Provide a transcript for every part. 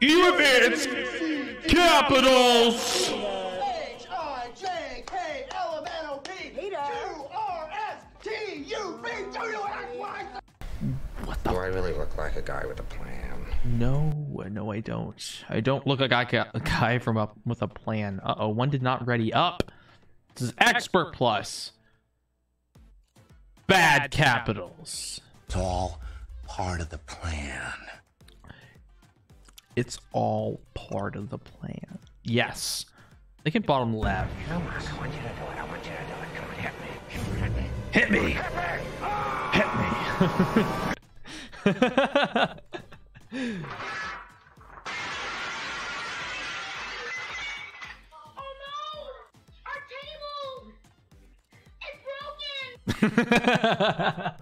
You advance capitals. H I J K L M N O P Q R S T U V W X Y Z. What the? Do I really look like a guy with a plan? No, no, I don't. I don't look like I got a guy from up with a plan. Uh oh, one did not ready up. This is expert plus. Bad capitals. It's all part of the plan. It's all part of the plan. Yes. They can bottom left. I want you to do it. I want you to do it. Come on, hit me. Hit me. Hit me. Oh no! Our table! It's broken!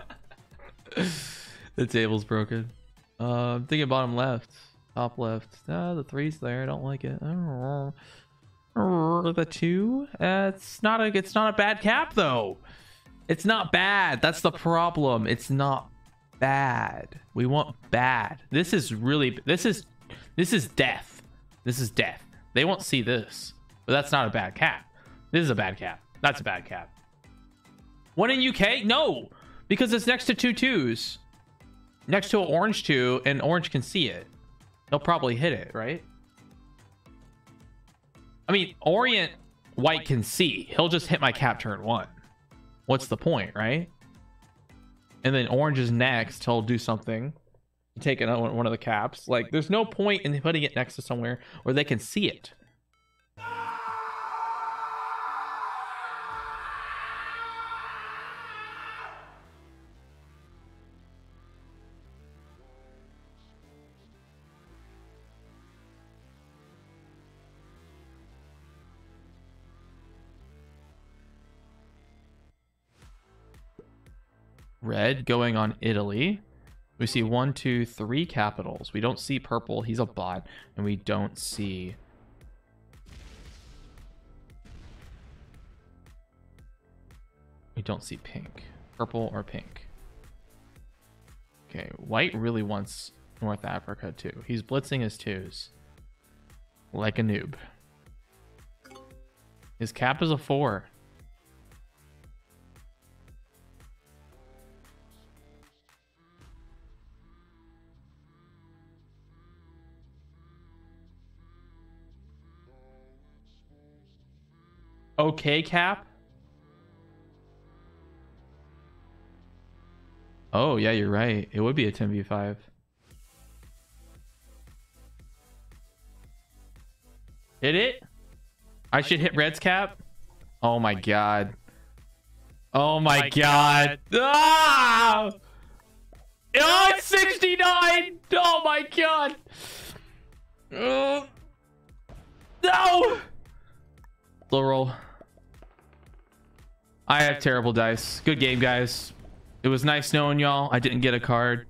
the table's broken. Uh, I'm thinking bottom left, top left. Ah, the three's there. I don't like it. The two. Uh, it's not a. It's not a bad cap though. It's not bad. That's the problem. It's not bad. We want bad. This is really. This is. This is death. This is death. They won't see this, but that's not a bad cap. This is a bad cap. That's a bad cap. One in UK? No, because it's next to two twos, next to an orange two, and orange can see it. They'll probably hit it, right? I mean, Orient white can see. He'll just hit my cap turn one. What's the point, right? And then orange is next. He'll do something. Take another one of the caps. Like, there's no point in putting it next to somewhere where they can see it. Red going on Italy. We see one, two, three capitals. We don't see purple. He's a bot. And we don't see... We don't see pink. Purple or pink. Okay, white really wants North Africa too. He's blitzing his twos. Like a noob. His cap is a four. Okay, Cap. Oh, yeah, you're right. It would be a 10v5. Hit it? I should hit Red's cap? Oh my god. Oh my god. Ah! Oh, it's 69! Oh my god! Uh, no! Low roll. I have terrible dice. Good game, guys. It was nice knowing y'all. I didn't get a card.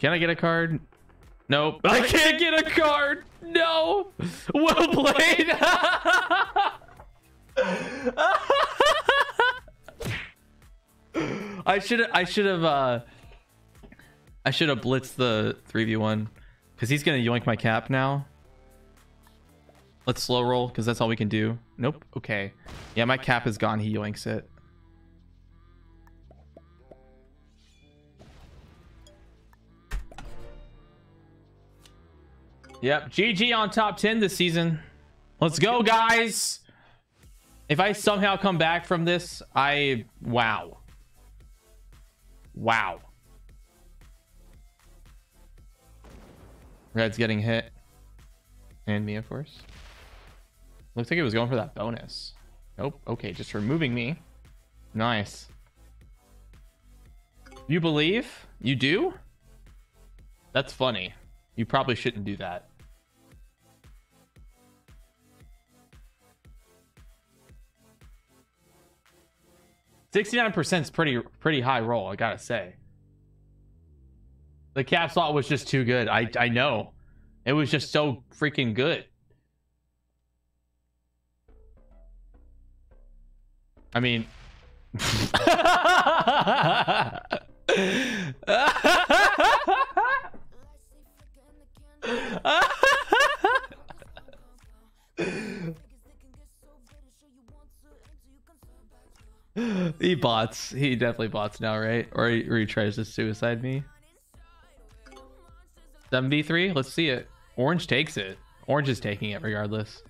Can I get a card? Nope. I can't get a card. No. Well played. I should I should have uh I should have blitzed the 3v1 cuz he's going to yoink my cap now. Let's slow roll because that's all we can do. Nope. Okay. Yeah, my cap is gone. He yoinks it. Yep. GG on top 10 this season. Let's go, guys. If I somehow come back from this, I... Wow. Wow. Red's getting hit. And me, of course. Looks like it was going for that bonus. Nope. Okay, just removing me. Nice. You believe? You do? That's funny. You probably shouldn't do that. Sixty-nine percent is pretty pretty high roll, I gotta say. The cap slot was just too good. I I know. It was just so freaking good. I mean... he bots. He definitely bots now, right? Or he, or he tries to suicide me. 7v3? Let's see it. Orange takes it. Orange is taking it regardless.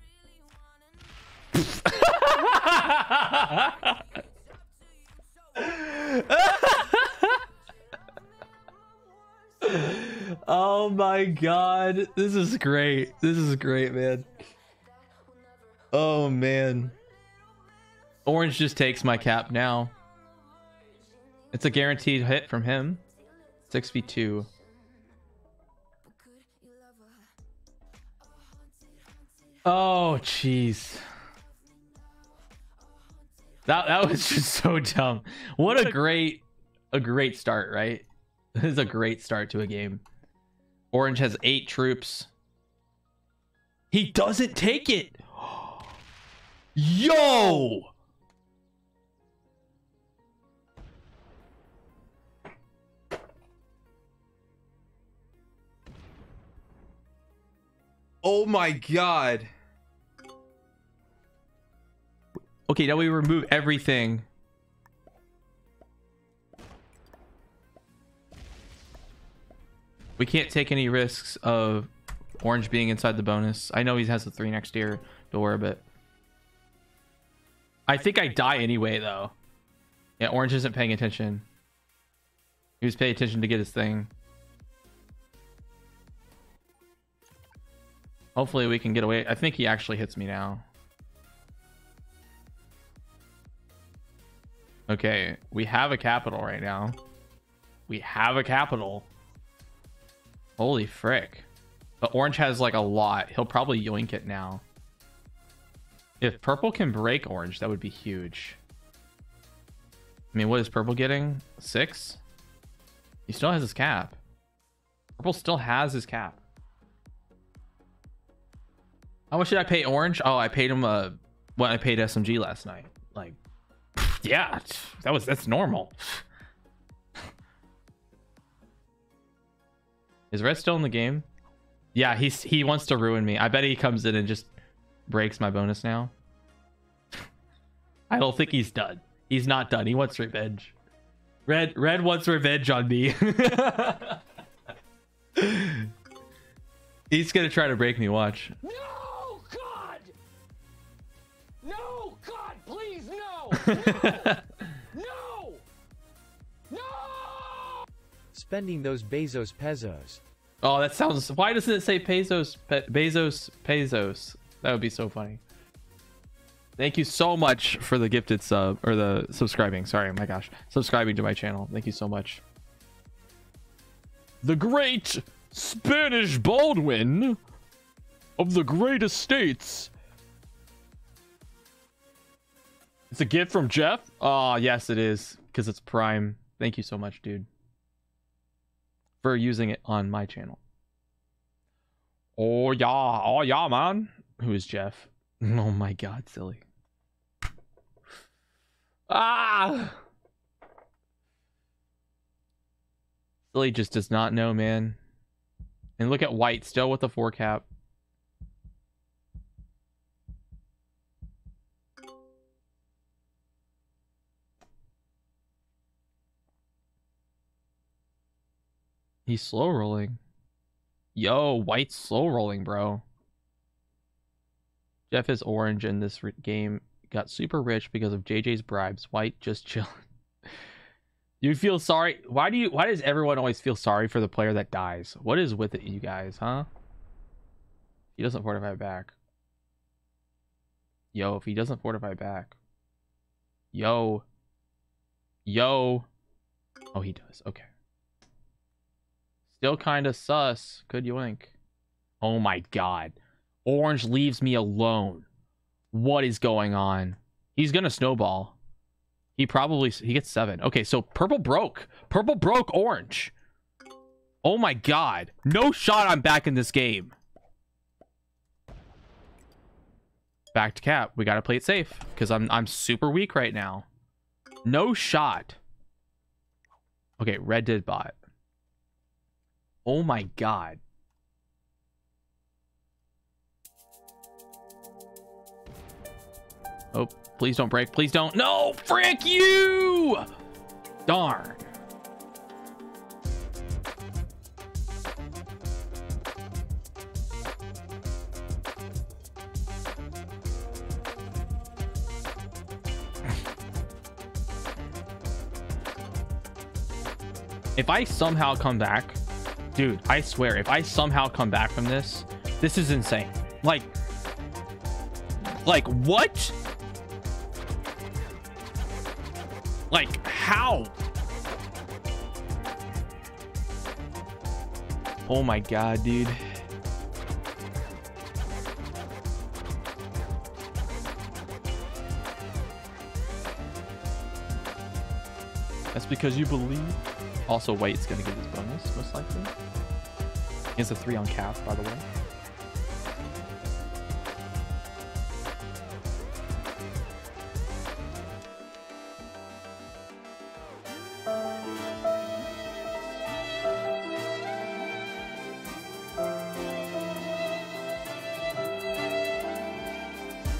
My god. This is great. This is great, man. Oh man. Orange just takes my cap now. It's a guaranteed hit from him. 6v2. Oh, jeez. That that was just so dumb. What a great a great start, right? This is a great start to a game. Orange has eight troops. He doesn't take it. Yo! Oh my god. Okay, now we remove everything. We can't take any risks of Orange being inside the bonus. I know he has the three next year door, but I think I die anyway, though. Yeah, Orange isn't paying attention. He was paying attention to get his thing. Hopefully we can get away. I think he actually hits me now. Okay, we have a capital right now. We have a capital. Holy frick. But orange has like a lot. He'll probably yoink it now. If purple can break orange, that would be huge. I mean, what is purple getting? Six? He still has his cap. Purple still has his cap. How much did I pay Orange? Oh, I paid him uh what I paid SMG last night. Like, yeah, that was that's normal. Is Red still in the game? Yeah, he's he wants to ruin me. I bet he comes in and just breaks my bonus now. I don't think he's done. He's not done. He wants revenge. Red Red wants revenge on me. he's gonna try to break me. Watch. No, God! No, God, please, no! No! Spending those Bezos pesos. Oh, that sounds. Why doesn't it say pesos? Pe- Bezos, pesos. That would be so funny. Thank you so much for the gifted sub or the subscribing. Sorry, my gosh, subscribing to my channel. Thank you so much. The great Spanish Baldwin of the Great Estates. It's a gift from Jeff. Oh, yes, it is because it's Prime. Thank you so much, dude for using it on my channel. Oh yeah, oh yeah, man. Who is Jeff? Oh my god, silly. Ah! Silly just does not know, man. And look at White still with the four cap. He's slow rolling. Yo, White's slow rolling, bro. Jeff is orange in this game. Got super rich because of JJ's bribes. White just chilling. you feel sorry. Why do you? Why does everyone always feel sorry for the player that dies? What is with it, you guys, huh? He doesn't fortify back. Yo, if he doesn't fortify back. Yo. Yo. Oh, he does. Okay. Still kind of sus. Could you link? Oh my god. Orange leaves me alone. What is going on? He's going to snowball. He probably he gets 7. Okay, so purple broke. Purple broke orange. Oh my god. No shot I'm back in this game. Back to cap. We got to play it safe cuz I'm I'm super weak right now. No shot. Okay, red did bot. Oh my god. Oh, please don't break. Please don't. No, frick you! Darn. If I somehow come back, dude, I swear, if I somehow come back from this, this is insane. Like, like what? Like how? Oh my god, dude. That's because you believe. Also, White's gonna get his bonus, most likely. He has a three on calf, by the way.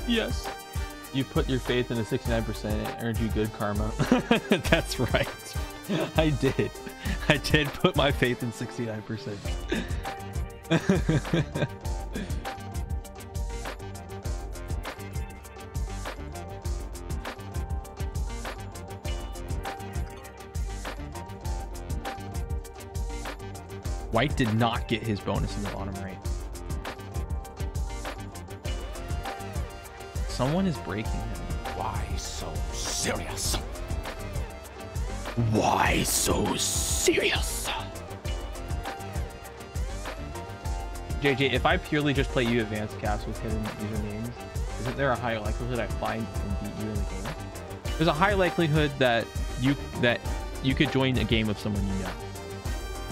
Yes. You put your faith in a 69% and earned you good karma. That's right. I did. I did put my faith in 69%. White did not get his bonus in the bottom right. Someone is breaking him. Why so serious? Why so serious? JJ, if I purely just play you advanced caps with hidden usernames, isn't there a higher likelihood I find and beat you in the game? There's a high likelihood that you that you could join a game with someone you know,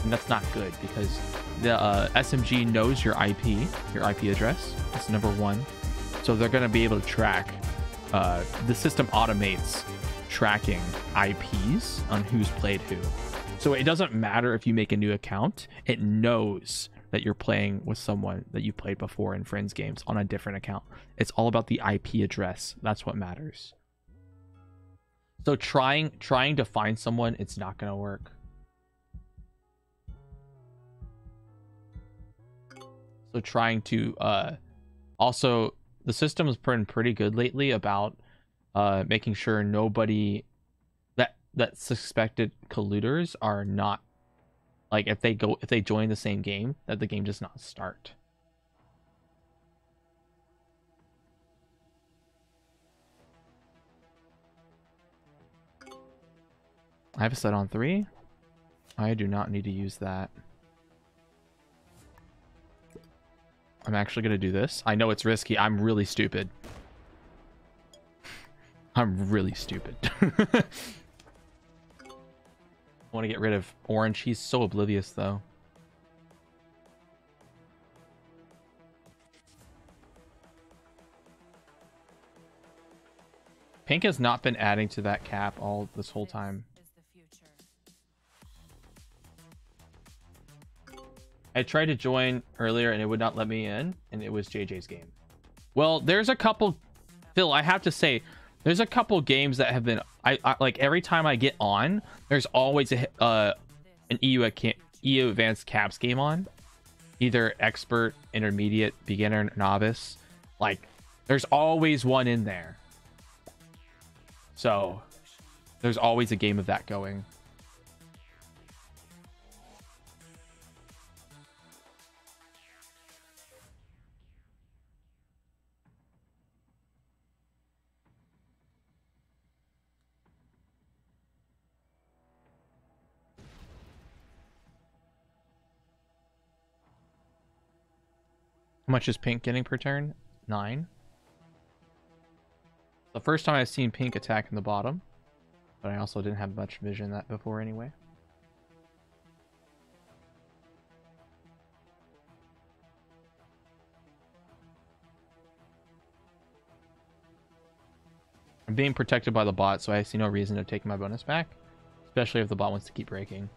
and that's not good because the uh, SMG knows your IP, your IP address. That's number one, so they're gonna be able to track. Uh, the system automates tracking IPs on who's played who. So it doesn't matter if you make a new account, it knows that you're playing with someone that you played before in friends games on a different account. It's all about the IP address. That's what matters. So trying trying to find someone, it's not going to work. So trying to uh also the system has been pretty good lately about uh, making sure nobody that suspected colluders are not like if they go if they join the same game that the game does not start. I have a set on three. I do not need to use that. I'm actually going to do this. I know it's risky. I'm really stupid. I'm really stupid. I want to get rid of Orange. He's so oblivious, though. Pink has not been adding to that cap all this whole time. I tried to join earlier and it would not let me in, and it was JJ's game. Well, there's a couple, Phil. I have to say, there's a couple games that have been. I, I like every time I get on, there's always a uh an EU EU advanced caps game on, either expert, intermediate, beginner, novice. Like, there's always one in there. So, there's always a game of that going. Much is pink getting per turn? Nine. The first time I've seen pink attack in the bottom, but I also didn't have much vision that before anyway. I'm being protected by the bot, so I see no reason to take my bonus back, especially if the bot wants to keep breaking.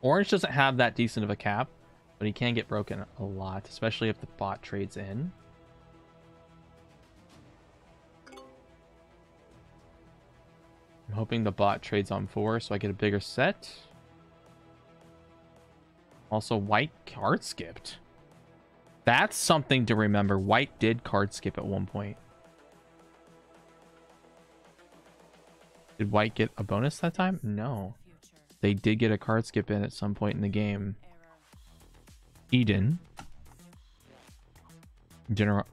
Orange doesn't have that decent of a cap, but he can get broken a lot, especially if the bot trades in. I'm hoping the bot trades on four so I get a bigger set. Also, white card skipped. That's something to remember. White did card skip at one point. Did white get a bonus that time? No. They did get a card skip in at some point in the game. Eden. General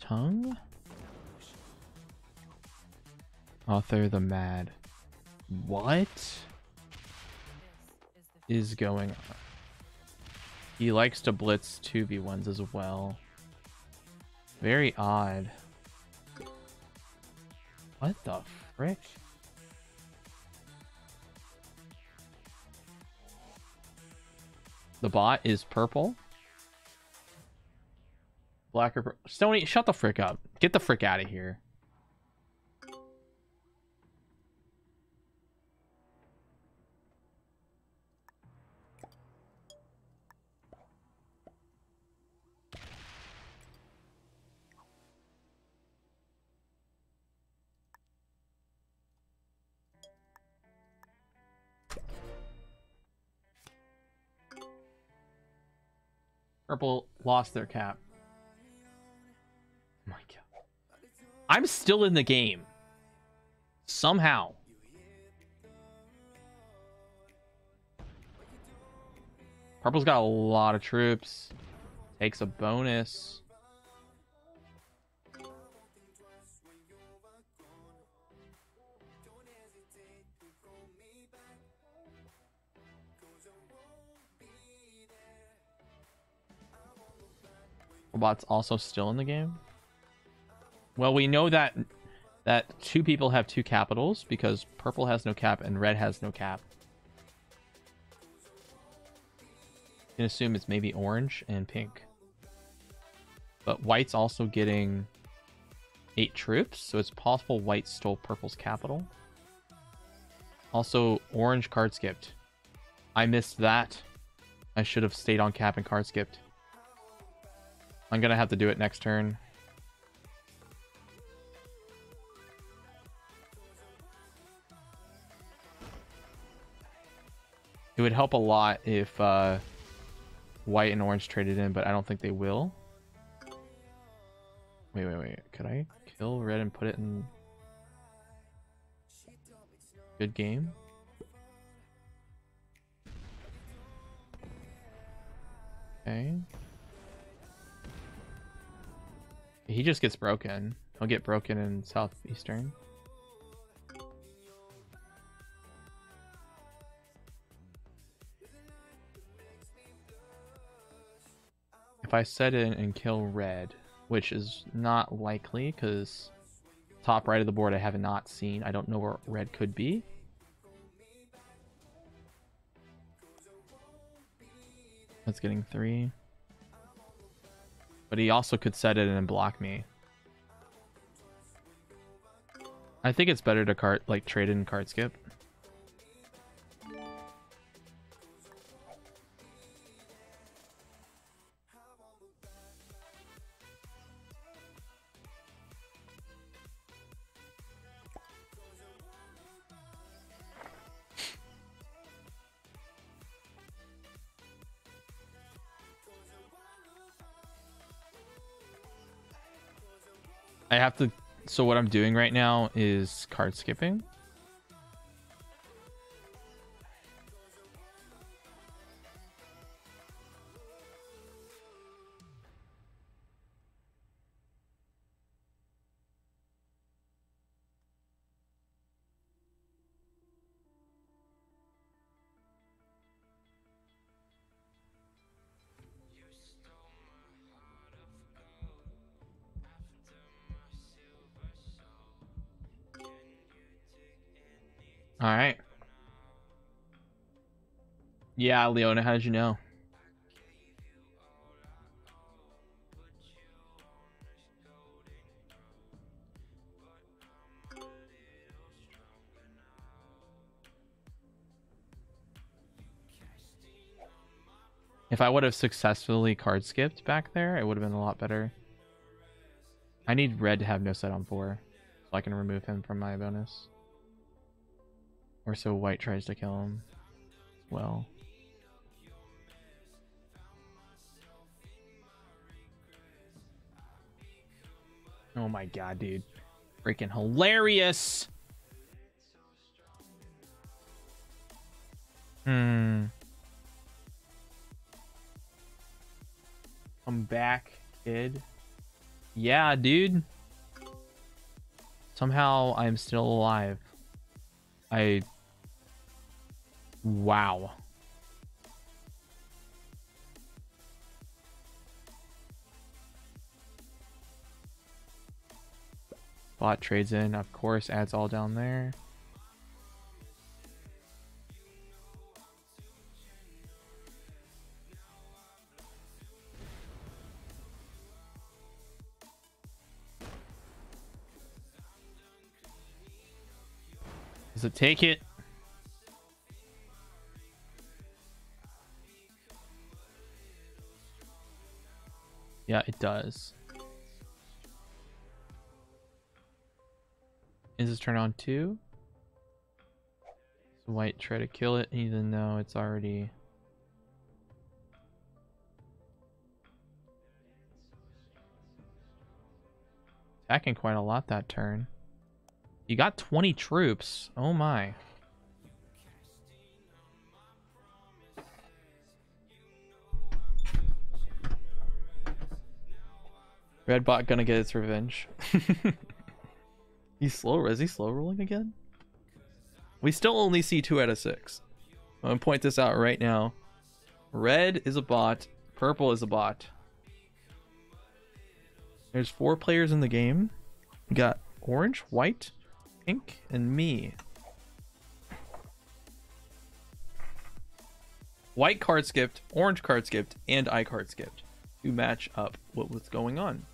Tongue? Author the Mad. What is going on? He likes to blitz 2v1s as well. Very odd. What the frick? The bot is purple. Black or pur- Stony, shut the frick up. Get the frick out of here. Purple lost their cap. Oh my god. I'm still in the game. Somehow. Purple's got a lot of troops. Takes a bonus. Robot's also still in the game. Well, we know that that two people have two capitals because purple has no cap and red has no cap. You can assume it's maybe orange and pink. But white's also getting eight troops, so it's possible white stole purple's capital. Also, orange card skipped. I missed that. I should have stayed on cap and card skipped. I'm gonna have to do it next turn. It would help a lot if uh, white and orange traded in, but I don't think they will. Wait, wait, wait. Could I kill red and put it in... Good game? Okay. He just gets broken. He'll get broken in southeastern. If I set in and kill red, which is not likely because top right of the board I have not seen. I don't know where red could be. That's getting three. But he also could set it and block me. I think it's better to card like trade in card skip. So what I'm doing right now is card skipping. All right. Yeah, Leona, how did you know? If I would have successfully card skipped back there, it would have been a lot better. I need red to have no set on four, so I can remove him from my bonus. Or so white tries to kill him. Well. Oh my god, dude. Freaking hilarious. Hmm. I'm back, kid. Yeah, dude. Somehow I'm still alive. I. Wow. Bot trades in, of course, adds all down there. Does it take it? Yeah, it does. Is this turn on too? So white try to kill it even though it's already attacking quite a lot that turn. You got 20 troops. Oh my. Red bot gonna get its revenge. He's slow. Is he slow rolling again? We still only see two out of six. I'm gonna point this out right now. Red is a bot. Purple is a bot. There's four players in the game. We got orange, white, pink, and me. White card skipped, orange card skipped, and I card skipped to match up what was going on.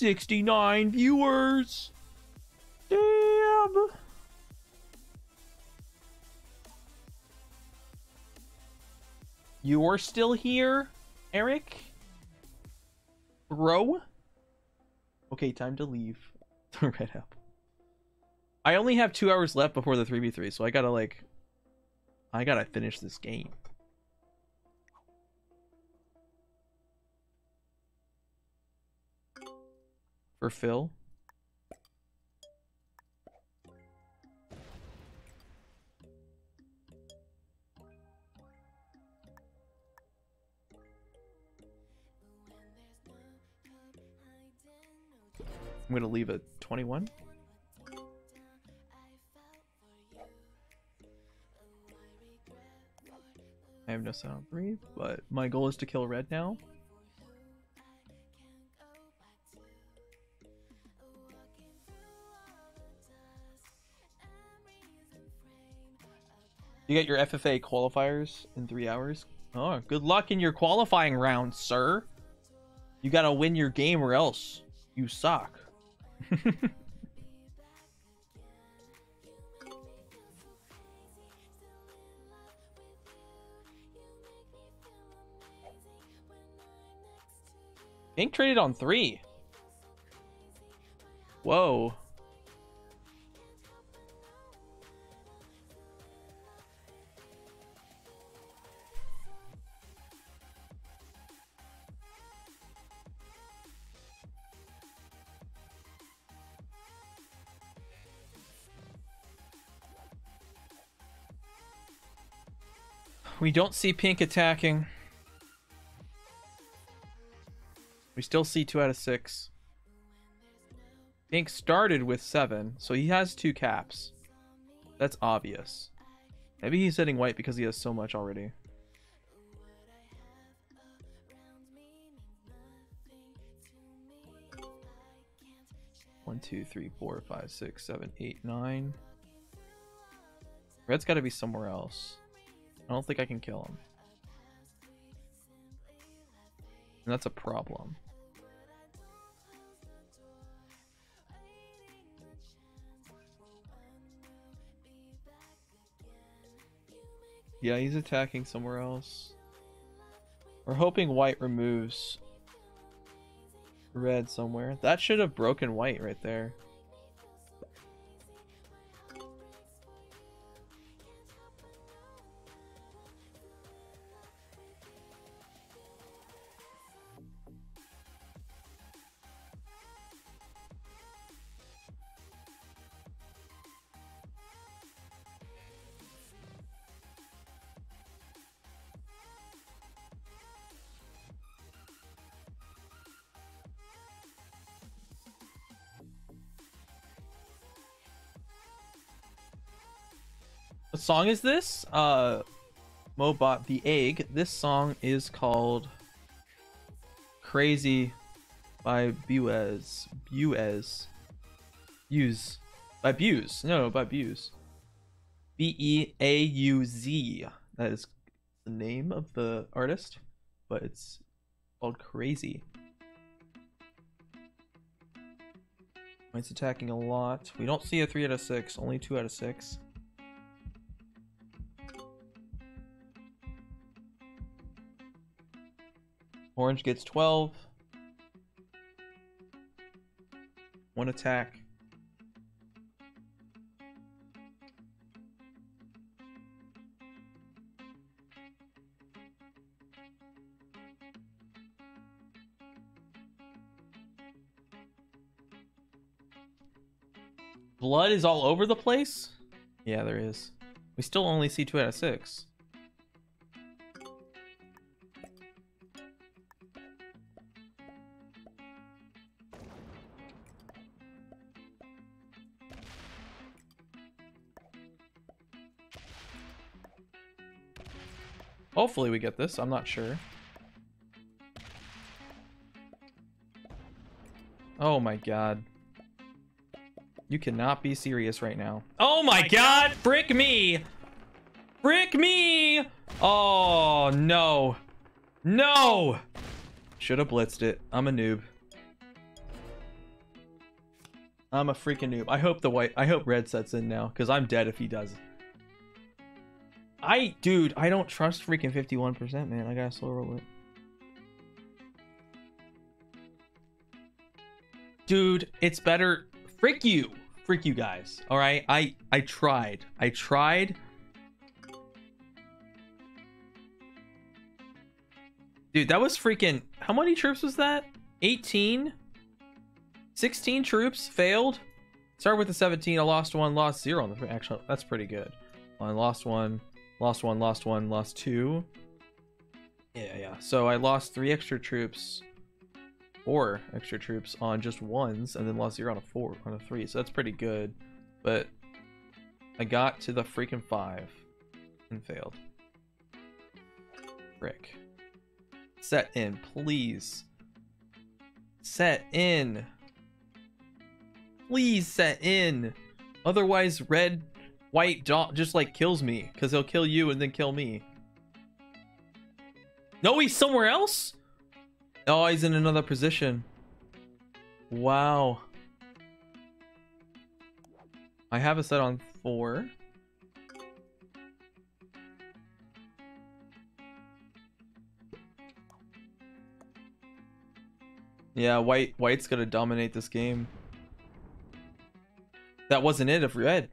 69 viewers. Damn. You're still here, Eric? Bro? Okay, time to leave the red apple. I only have two hours left before the 3v3, so I gotta, like... I gotta finish this game. For Phil? I'm gonna leave at 21. I have no sound breathe, but my goal is to kill red now. You get your FFA qualifiers in three hours. Oh, good luck in your qualifying round, sir. You gotta win your game or else you suck. Ink traded on three. Whoa. We don't see pink attacking. We still see two out of six. Pink started with seven, so he has two caps. That's obvious. Maybe he's hitting white because he has so much already. One, two, three, four, five, six, seven, eight, nine. Red's got to be somewhere else. I don't think I can kill him. And that's a problem. Yeah, he's attacking somewhere else. We're hoping white removes red somewhere. That should have broken white right there. Song is this? Uh, Mobot the Egg. This song is called Crazy by Buez. Buez. Buse. By Buse. No, by Buse. B E A U Z. That is the name of the artist, but it's called Crazy. It's attacking a lot. We don't see a 3 out of 6, only 2 out of 6. Orange gets 12. One attack. Blood is all over the place? Yeah, there is. We still only see 2 out of 6. Hopefully we get this. I'm not sure. Oh my god. You cannot be serious right now. Oh my god! Frick me! Frick me! Oh no. No! Should have blitzed it. I'm a noob. I'm a freaking noob. I hope the white I hope red sets in now, because I'm dead if he does. I dude, I don't trust freaking 51%, man. I gotta slow roll it. Dude, it's better. Frick you. Frick you guys. Alright? I I tried. I tried. Dude, that was freaking how many troops was that? 18? 16 troops failed. Start with the 17. I lost one, lost zero on the actually that's pretty good. I lost one, lost one, lost one, lost two. Yeah, yeah. So I lost three extra troops, four extra troops on just ones, and then lost zero on a four on a three. So that's pretty good. But I got to the freaking five and failed. Frick. Set in, please. Set in. Please set in. Otherwise, red, white just like kills me. Because he'll kill you and then kill me. No, he's somewhere else? Oh, he's in another position. Wow. I have a set on four. Yeah, white white's gonna dominate this game. That wasn't it of red.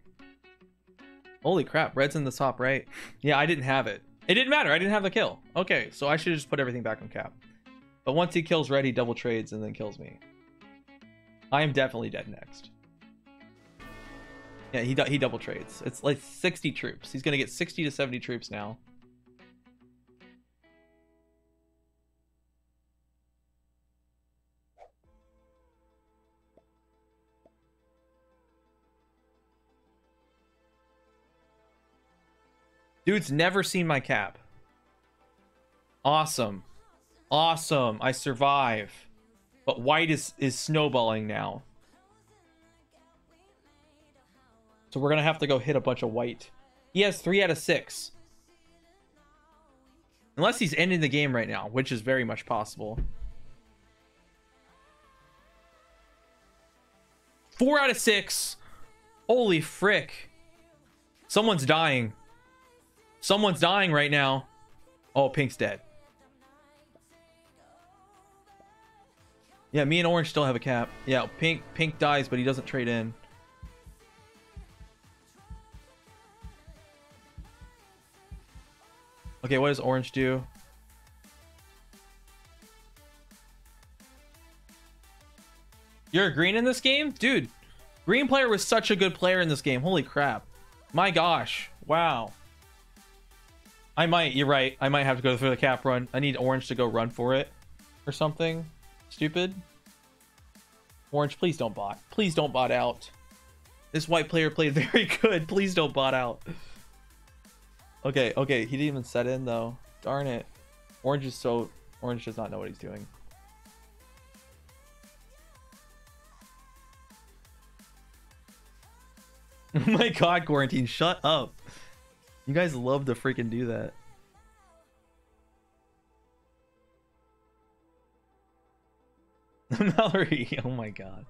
Holy crap, red's in the top right. Yeah, I didn't have it. It didn't matter, I didn't have the kill. Okay, so I should just put everything back on cap. But once he kills red, he double trades and then kills me. I am definitely dead next. Yeah, he, he double trades. It's like 60 troops. He's gonna get 60 to 70 troops now. Dude's never seen my cap. Awesome. Awesome. I survive. But white is, is snowballing now. So we're going to have to go hit a bunch of white. He has 3 out of 6. Unless he's ending the game right now, which is very much possible. 4 out of 6. Holy frick. Someone's dying. Someone's dying right now. Oh, Pink's dead. Yeah, me and Orange still have a cap. Yeah, Pink Pink dies, but he doesn't trade in. Okay, what does Orange do? You're green in this game? Dude, green player was such a good player in this game. Holy crap. My gosh. Wow. I might, you're right. I might have to go through the cap run. I need Orange to go run for it or something stupid. Orange, please don't bot. Please don't bot out. This white player played very good. Please don't bot out. Okay, okay, he didn't even set in though. Darn it. Orange is so Orange does not know what he's doing. My god, quarantine, shut up. You guys love to freaking do that. Mallory, oh my god.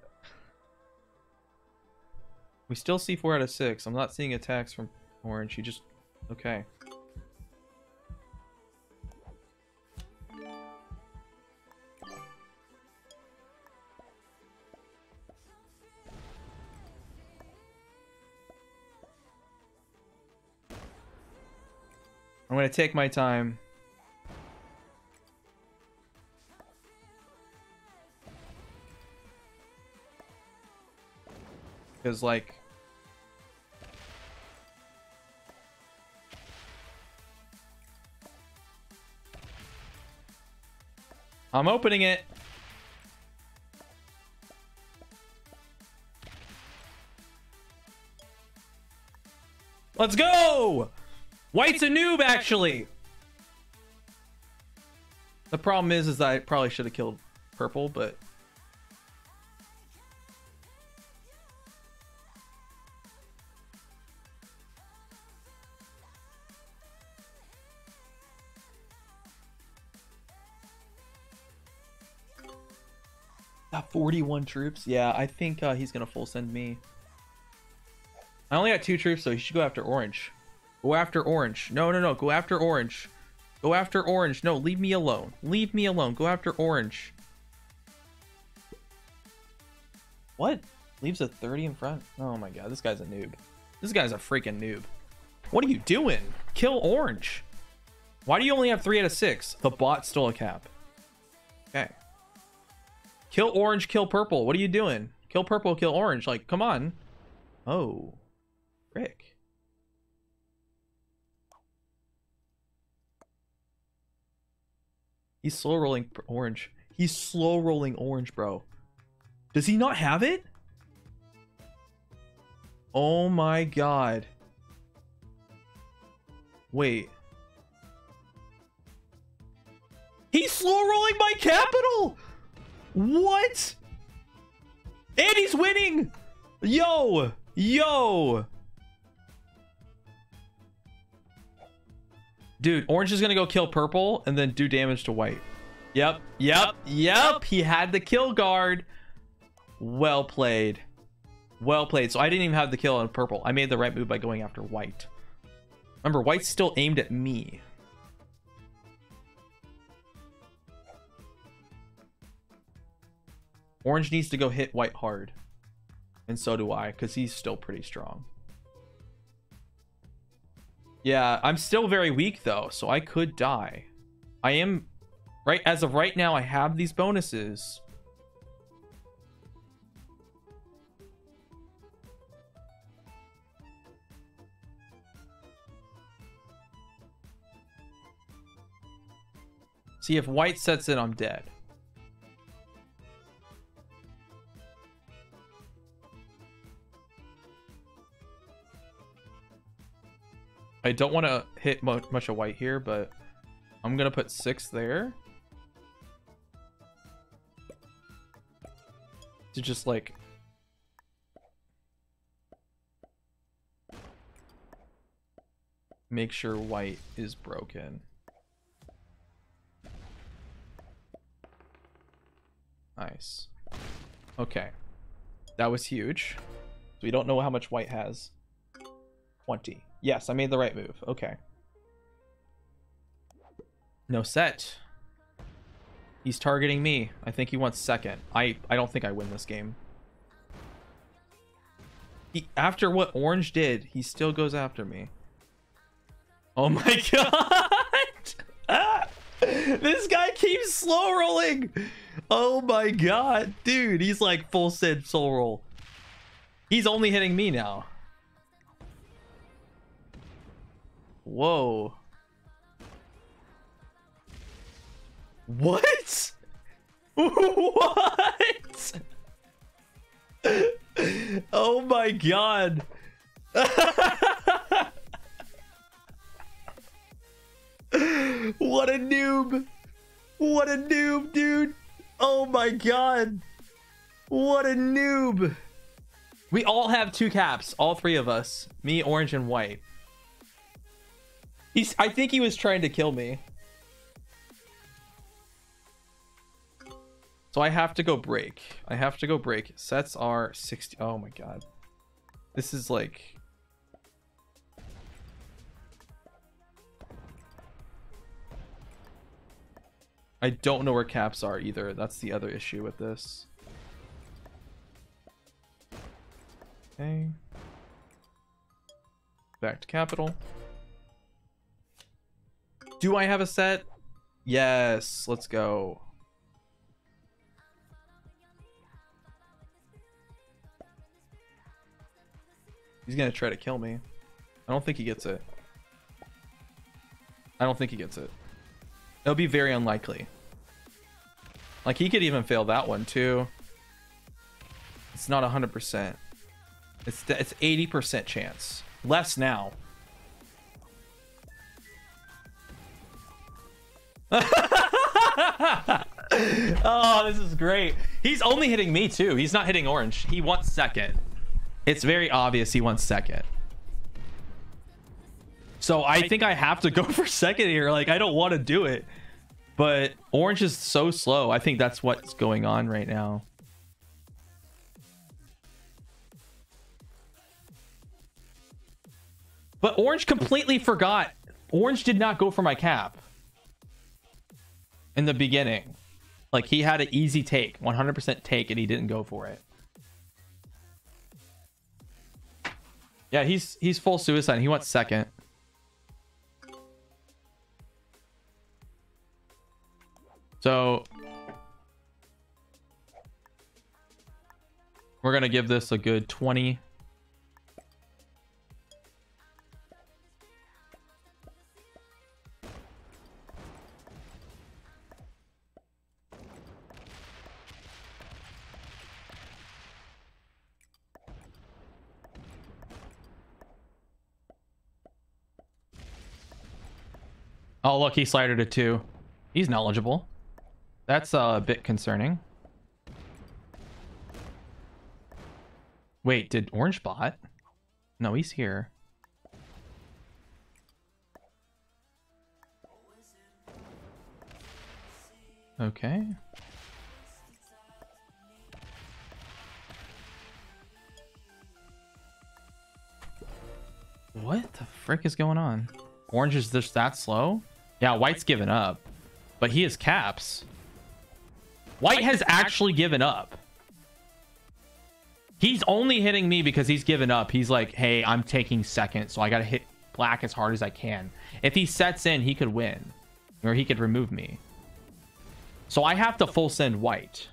We still see 4 out of 6. I'm not seeing attacks from Orange. He just... Okay. Gonna take my time. Because, like... I'm opening it. Let's go! White's a noob, actually. The problem is, is I probably should have killed purple, but Got 41 troops. Yeah, I think uh, he's gonna full send me. I only got two troops, so he should go after orange. Go after orange. No, no, no. Go after orange. Go after orange. No, leave me alone. Leave me alone. Go after orange. What? Leaves a 30 in front? Oh my god, this guy's a noob. This guy's a freaking noob. What are you doing? Kill orange. Why do you only have 3 out of 6? The bot stole a cap. Okay. Kill orange, kill purple. What are you doing? Kill purple, kill orange. Like, come on. Oh. Rick. He's slow rolling orange. He's slow rolling orange, bro. Does he not have it? Oh my god. Wait. He's slow rolling my capital! What? And he's winning! Yo! Yo! Dude, orange is gonna go kill purple and then do damage to white. Yep, yep, yep. He had the kill guard. Well played. Well played. So I didn't even have the kill on purple. I made the right move by going after white. Remember, white's still aimed at me. Orange needs to go hit white hard. And so do I, because he's still pretty strong. Yeah, I'm still very weak though, so I could die. I am right as of right now I have these bonuses. See if white sets it, I'm dead. I don't want to hit mu much of white here, but I'm going to put six there. To just like... Make sure white is broken. Nice. Okay. That was huge. So we don't know how much white has. 20. Yes, I made the right move. Okay. No set. He's targeting me. I think he wants second. I, I don't think I win this game. He, after what Orange did, he still goes after me. Oh my god! this guy keeps slow rolling! Oh my god, dude, he's like full send slow roll. He's only hitting me now. Whoa. What? what? oh my god. What a noob. What a noob, dude. Oh my god. What a noob. We all have two caps, all three of us. Me, orange, and white. He's I think he was trying to kill me. So I have to go break. I have to go break. Sets are 60. Oh my god. This is like I don't know where caps are either. That's the other issue with this. Okay. Back to capital. Do I have a set? Yes, let's go. He's gonna try to kill me. I don't think he gets it. I don't think he gets it. It'll be very unlikely. Like, he could even fail that one, too. It's not 100%. It's it's 80% chance. Less now. oh, this is great. He's only hitting me, too. He's not hitting orange. He wants second. It's very obvious he wants second. So I think I have to go for second here. Like, I don't want to do it. But orange is so slow. I think that's what's going on right now. But orange completely forgot. Orange did not go for my cap. In the beginning. Like, he had an easy take. 100% take, and he didn't go for it. Yeah, he's he's full suicide. He went second. So we're gonna give this a good 20. Oh, look, he slidered a two. He's knowledgeable. That's uh, a bit concerning. Wait, did Orange bot? No, he's here. Okay. What the frick is going on? Orange is just that slow? Yeah, White's given up. But he has caps. White has actually given up. He's only hitting me because he's given up. He's like, hey, I'm taking second, so I got to hit black as hard as I can. If he sets in, he could win. Or he could remove me. So I have to full send white.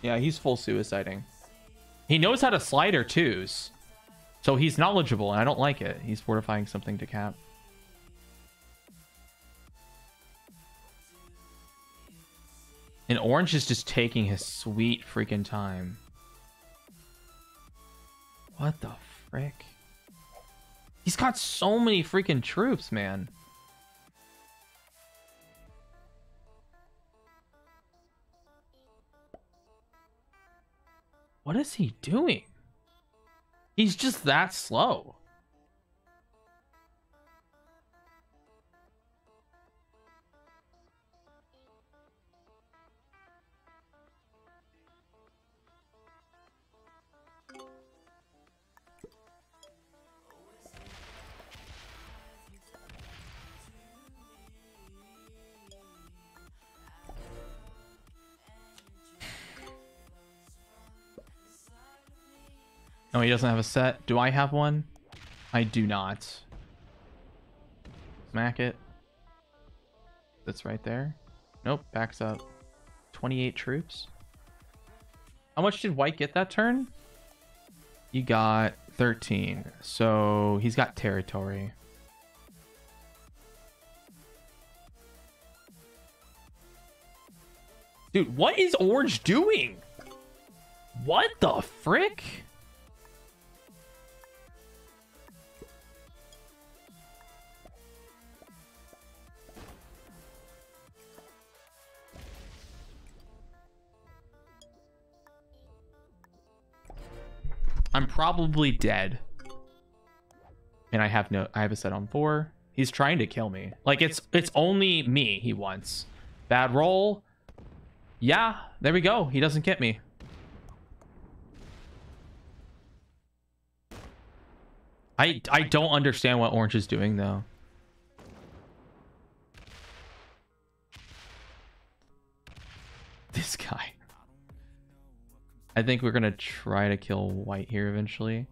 Yeah, he's full suiciding. He knows how to slider twos. So he's knowledgeable, and I don't like it. He's fortifying something to cap. And Orange is just taking his sweet freaking time. What the frick? He's got so many freaking troops, man. What is he doing? He's just that slow. No, he doesn't have a set. Do I have one? I do not. Smack it. That's right there. Nope, backs up. 28 troops. How much did White get that turn? He got 13. So he's got territory. Dude, what is Orange doing? What the frick? I'm probably dead. And I have no I have a set on four. He's trying to kill me. Like it's it's only me he wants. Bad roll. Yeah, there we go. He doesn't get me. I I don't understand what orange is doing though. This guy. I think we're gonna try to kill white here eventually.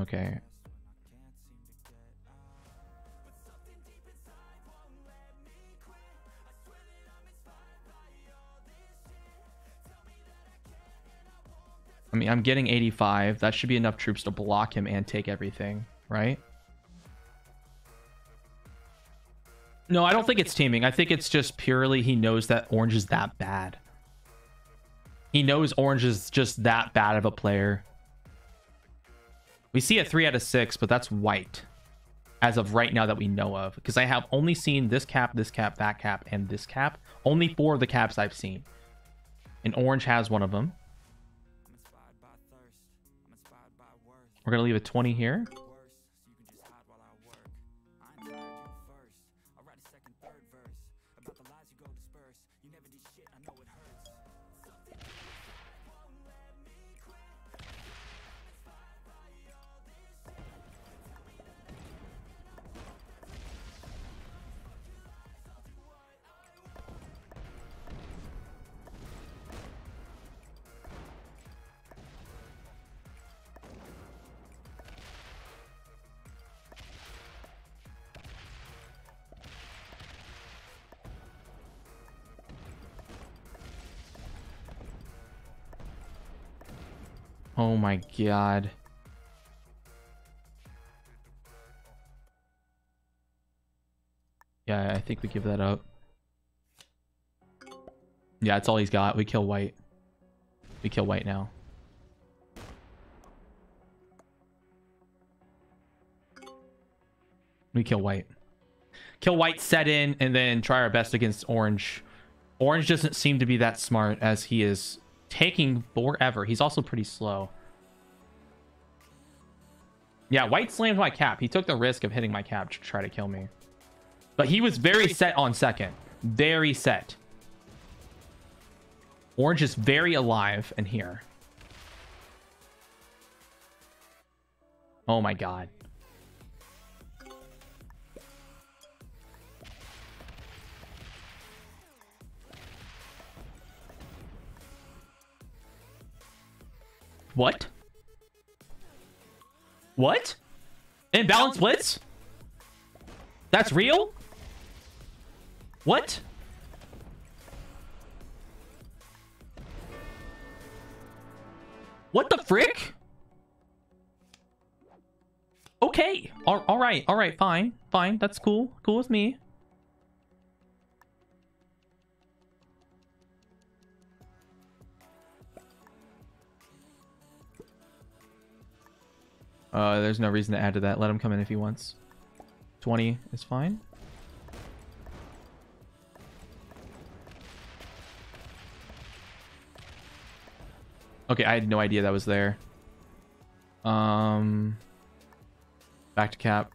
Okay. I mean, I'm getting 85. That should be enough troops to block him and take everything, right? No, I don't think it's teaming. I think it's just purely he knows that Orange is that bad. He knows Orange is just that bad of a player. We see a 3 out of 6, but that's white. As of right now that we know of. Because I have only seen this cap, this cap, that cap, and this cap. Only four of the caps I've seen. And Orange has one of them. We're going to leave a 20 here. Oh my god. Yeah, I think we give that up. Yeah, that's all he's got. We kill white. We kill white now. We kill white. Kill white, set in, and then try our best against orange. Orange doesn't seem to be that smart as he is taking forever. He's also pretty slow. Yeah, white slammed my cap. He took the risk of hitting my cap to try to kill me. But he was very set on second. Very set. Orange is very alive in here. Oh my god. What? What? Imbalance blitz? That's real? What? What the frick? Okay. All, all right. All right. Fine. Fine. That's cool. Cool with me. Uh, there's no reason to add to that. Let him come in if he wants. 20 is fine. Okay, I had no idea that was there. Um, back to cap.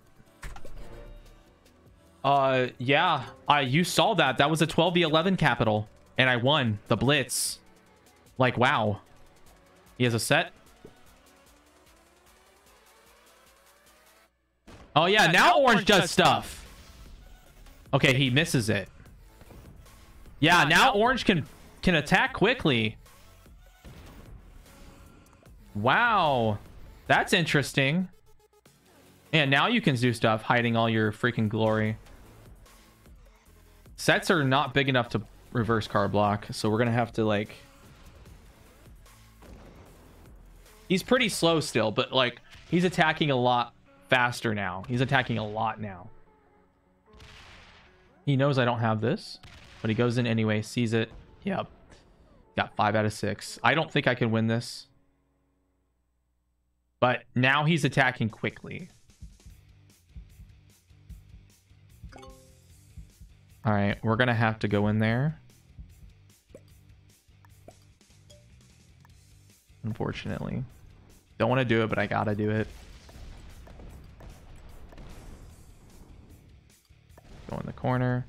Uh, yeah, I you saw that. That was a 12v11 capital, and I won the blitz. Like, wow. He has a set. Oh yeah, yeah now, now, Orange does, does stuff. stuff. Okay, he misses it. Yeah, yeah now, now Orange can can attack quickly. Wow. That's interesting. And now you can do stuff hiding all your freaking glory. Sets are not big enough to reverse car block, so we're going to have to like He's pretty slow still, but like he's attacking a lot faster now. He's attacking a lot now. He knows I don't have this, but he goes in anyway, sees it. Yep. Got five out of six. I don't think I can win this. But now he's attacking quickly. All right, we're going to have to go in there. unfortunately. Don't want to do it, but I gotta do it. Go in the corner.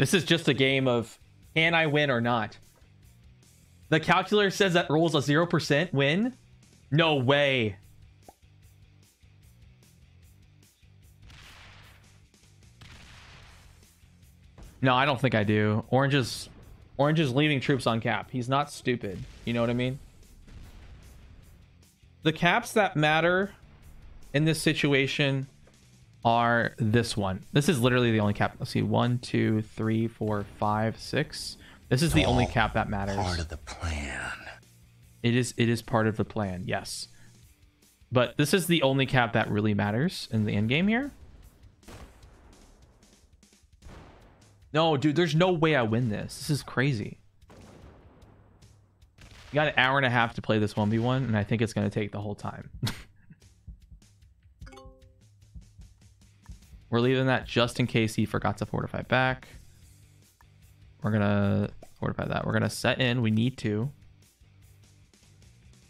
This is just a game of can I win or not? The calculator says that rolls a 0% win? No way. No, I don't think I do. Orange is Orange is leaving troops on cap. He's not stupid. You know what I mean? The caps that matter in this situation are this one. This is literally the only cap. Let's see. One, two, three, four, five, six. This is the only cap that matters. Part of the plan. It is it is part of the plan, yes. But this is the only cap that really matters in the end game here. No, dude, there's no way I win this. This is crazy. You got an hour and a half to play this 1v1, and I think it's going to take the whole time. We're leaving that just in case he forgot to fortify back. We're going to fortify that. We're going to set in. We need to.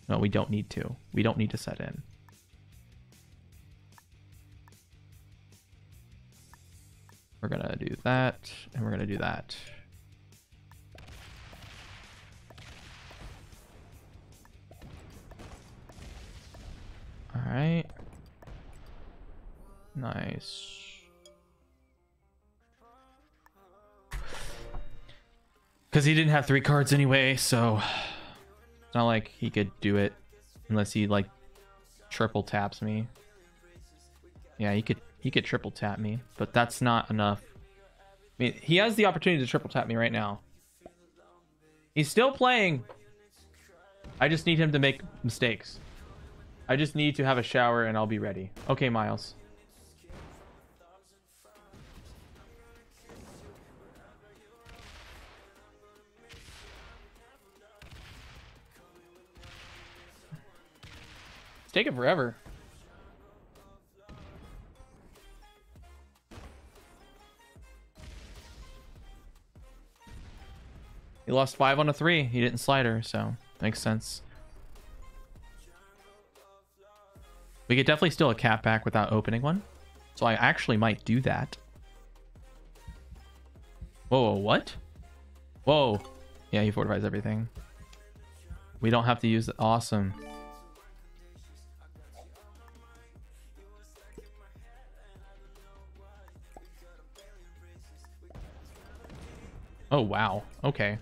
No, we don't need to. We don't need to set in. We're to do that, and we're to do that. All right. Nice. Because he didn't have three cards anyway, so it's not like he could do it unless he like triple taps me. Yeah, he could he could triple tap me, but that's not enough. I mean, he has the opportunity to triple tap me right now. He's still playing. I just need him to make mistakes. I just need to have a shower and I'll be ready. Okay, Miles. It's taking forever. He lost five on a three. He didn't slider, so makes sense. We could definitely steal a cap back without opening one. So I actually might do that. Whoa, what? Whoa. Yeah, he fortifies everything. We don't have to use it. Awesome. Oh, wow. Okay.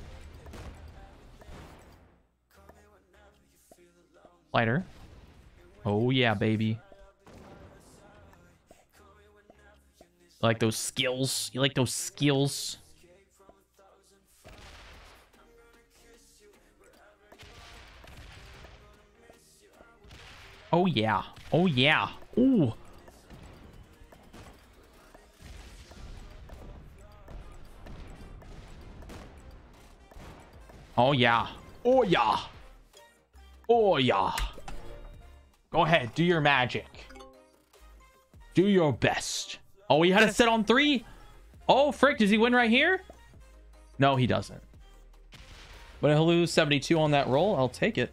Oh, yeah, baby. You like those skills? You like those skills? Oh, yeah. Oh, yeah. Ooh. Oh, yeah. Oh, yeah. Oh, yeah. Go ahead. Do your magic. Do your best. Oh, he had a set on three? Oh, frick. Does he win right here? No, he doesn't. But he'll lose 72 on that roll. I'll take it.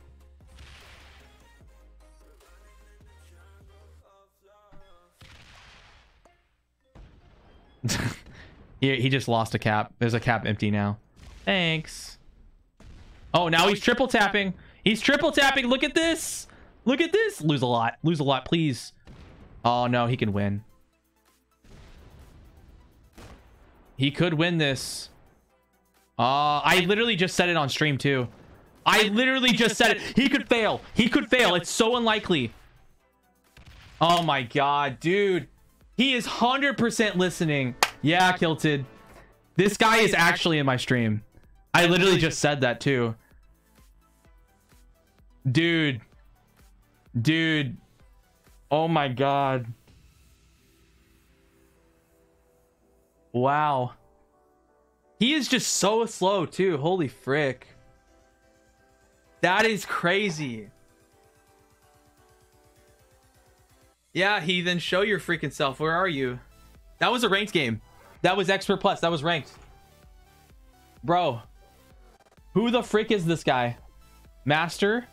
he, he just lost a cap. There's a cap empty now. Thanks. Oh, now oh, he's triple tapping. He's triple tapping. Look at this. Look at this. Lose a lot. Lose a lot, please. Oh, no. He can win. He could win this. Uh, I literally just said it on stream, too. I literally just said it. He could fail. He could fail. It's so unlikely. Oh, my God, dude. He is 100% listening. Yeah, Kilted. This guy is actually in my stream. I literally just said that, too. Dude. Dude. Oh my god. Wow. He is just so slow too. Holy frick. That is crazy. Yeah, heathen, show your freaking self. Where are you? That was a ranked game. That was expert plus. That was ranked. Bro. Who the frick is this guy? Master?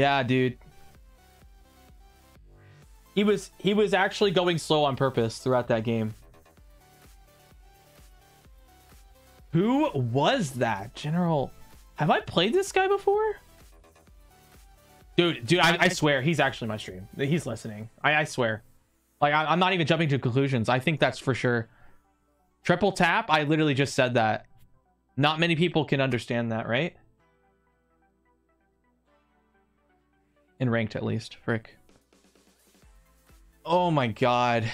Yeah, dude. He was he was actually going slow on purpose throughout that game. Who was that? General Have I played this guy before? Dude, dude, I, I swear he's actually my stream. He's listening. I, I swear. Like I, I'm not even jumping to conclusions. I think that's for sure. Triple tap. I literally just said that. Not many people can understand that, right? In ranked, at least. Frick. Oh my god.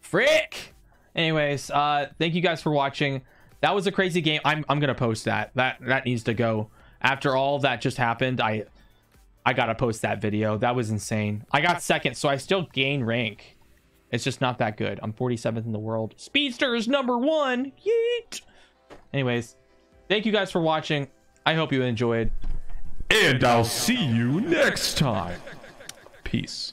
Frick! Anyways, uh, thank you guys for watching. That was a crazy game. I'm, I'm gonna post that. That that needs to go. After all that just happened, I I gotta post that video. That was insane. I got second, so I still gain rank. It's just not that good. I'm 47th in the world. Speedster is number one. Yeet. Anyways, thank you guys for watching. I hope you enjoyed. And I'll see you next time. Peace.